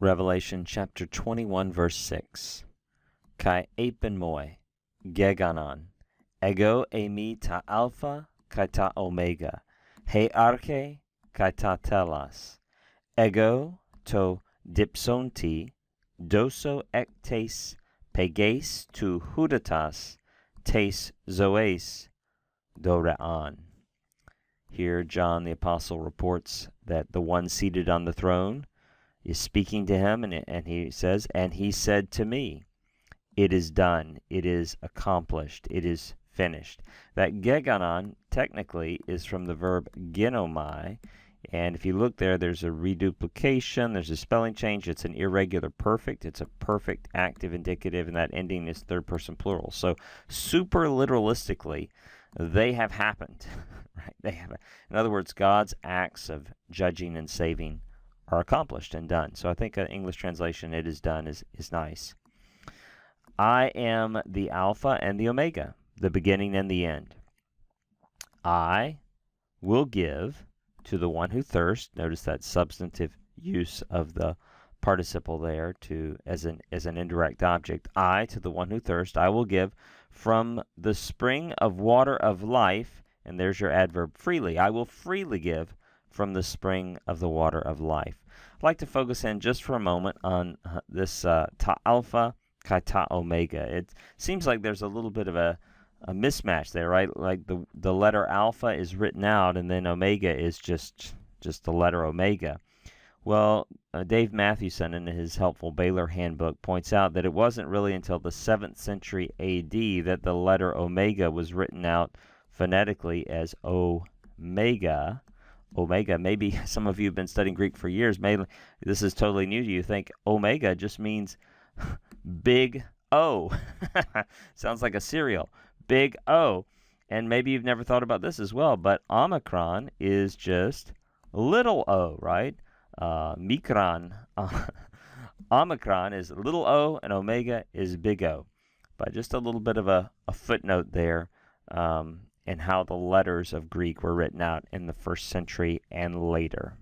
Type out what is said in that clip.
Revelation chapter 21, verse 6. Kai epenmoi, geganon, ego emi ta alpha, kai ta omega, he arche, kai ta telas, ego to dipsonti, doso ektes, peges tu hudatas, tes zoes, dorean. Here, John the Apostle reports that the one seated on the throne is speaking to him, and, and he says, And he said to me, It is done, it is accomplished, it is finished. That geganon technically is from the verb ginomai, and if you look there, there's a reduplication, there's a spelling change, it's an irregular perfect, it's a perfect active indicative, and that ending is third person plural. So, super literalistically, they have happened. right? They have. In other words, God's acts of judging and saving are accomplished and done. So I think an English translation, "it is done," is is nice. I am the Alpha and the Omega, the beginning and the end. I will give to the one who thirsts. Notice that substantive use of the participle there to as an as an indirect object. I to the one who thirsts, I will give from the spring of water of life, and there's your adverb freely. I will freely give from the spring of the water of life. I'd like to focus in just for a moment on uh, this uh, ta alpha kai ta omega. It seems like there's a little bit of a, a mismatch there, right? Like the the letter alpha is written out, and then omega is just just the letter omega. Well, uh, Dave Mathewson, in his helpful Baylor Handbook, points out that it wasn't really until the 7th century AD that the letter omega was written out phonetically as omega. Omega. Maybe some of you have been studying Greek for years. Maybe this is totally new to you. Think omega just means big O. Sounds like a cereal. Big O. And maybe you've never thought about this as well, but omicron is just little o, right? uh, Micron, Omicron is little o and Omega is big O. But just a little bit of a, a footnote there um, in how the letters of Greek were written out in the first century and later.